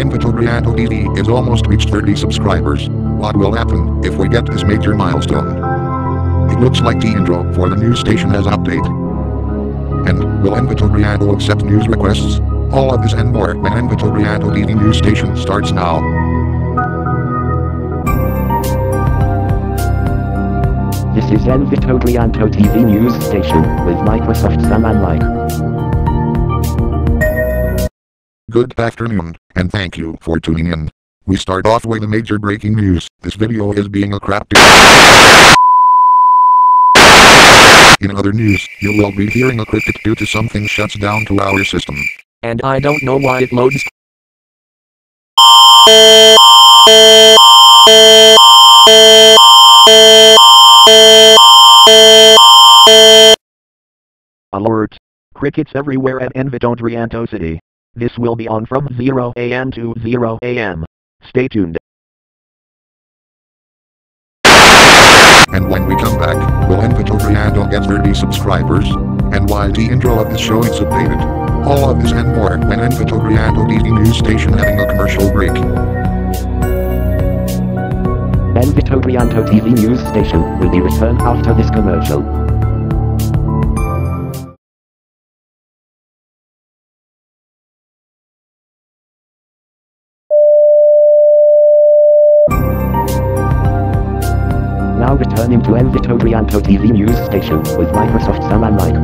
Envito TV is almost reached 30 subscribers. What will happen if we get this major milestone? It looks like the intro for the news station has update. And will Envito accept news requests? All of this and more when Envito TV news station starts now. This is Envito TV news station with Microsoft Sam and Mike. Good afternoon, and thank you for tuning in. We start off with the major breaking news. This video is being a crap In other news, you will be hearing a cricket due to something shuts down to our system. And I don't know why it loads. Alert! Crickets everywhere at Envito City. This will be on from 0 am to 0 am. Stay tuned. And when we come back, will Envito get 30 subscribers? And why the intro of this show is updated? All of this and more when Envito TV news station having a commercial break. Envito TV news station will be returned after this commercial. Now returning to Adrianto TV news station with Microsoft Sam and Mike.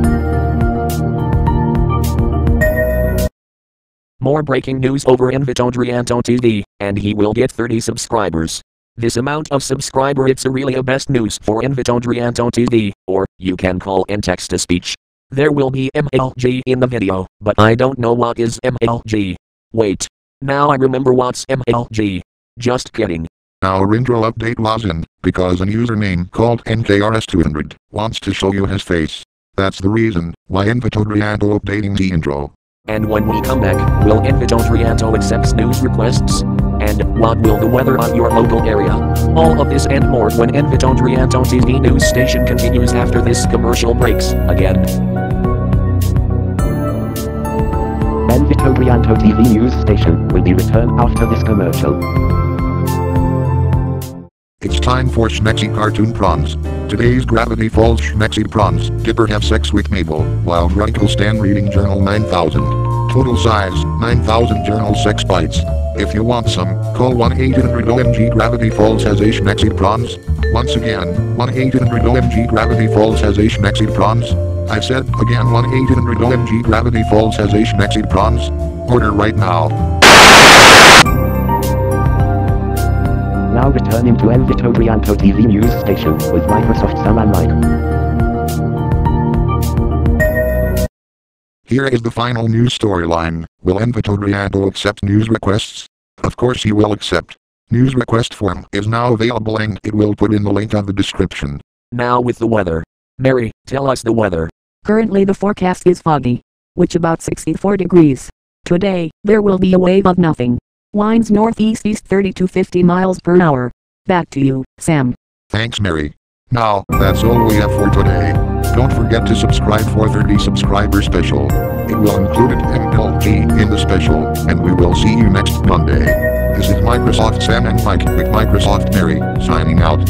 More breaking news over Envito Adrianto TV, and he will get 30 subscribers. This amount of subscriber it's a really a best news for Envito Adrianto TV, or, you can call in text to speech. There will be MLG in the video, but I don't know what is MLG. Wait. Now I remember what's MLG. Just kidding. Our intro update was in, because a username called NKRS200 wants to show you his face. That's the reason why Envito updating the intro. And when we come back, will Envito accept news requests? And what will the weather on your local area? All of this and more when Envito TV news station continues after this commercial breaks, again. Envito TV news station will be returned after this commercial. It's time for Schmexy Cartoon Prawns. Today's Gravity Falls Schmexy Prawns. Dipper have sex with Mabel, while Grunkle Stan reading Journal 9000. Total size, 9000 Journal sex bytes. If you want some, call 1-800-OMG Gravity Falls has a Schmexy Prawns. Once again, 1-800-OMG Gravity Falls has a Schmexy Prawns. I said again 1-800-OMG Gravity Falls has a Schmexy Prawns. Order right now. Now returning to Envito Adrianto TV news station with Microsoft Sam and Mike. Here is the final news storyline. Will Envito Adrianto accept news requests? Of course he will accept. News request form is now available and it will put in the link on the description. Now with the weather. Mary, tell us the weather. Currently the forecast is foggy. Which about 64 degrees. Today, there will be a wave of nothing. Winds northeast-east 30 to 50 miles per hour. Back to you, Sam. Thanks Mary. Now, that's all we have for today. Don't forget to subscribe for 30 subscriber special. It will include MLG in the special, and we will see you next Monday. This is Microsoft Sam and Mike with Microsoft Mary, signing out.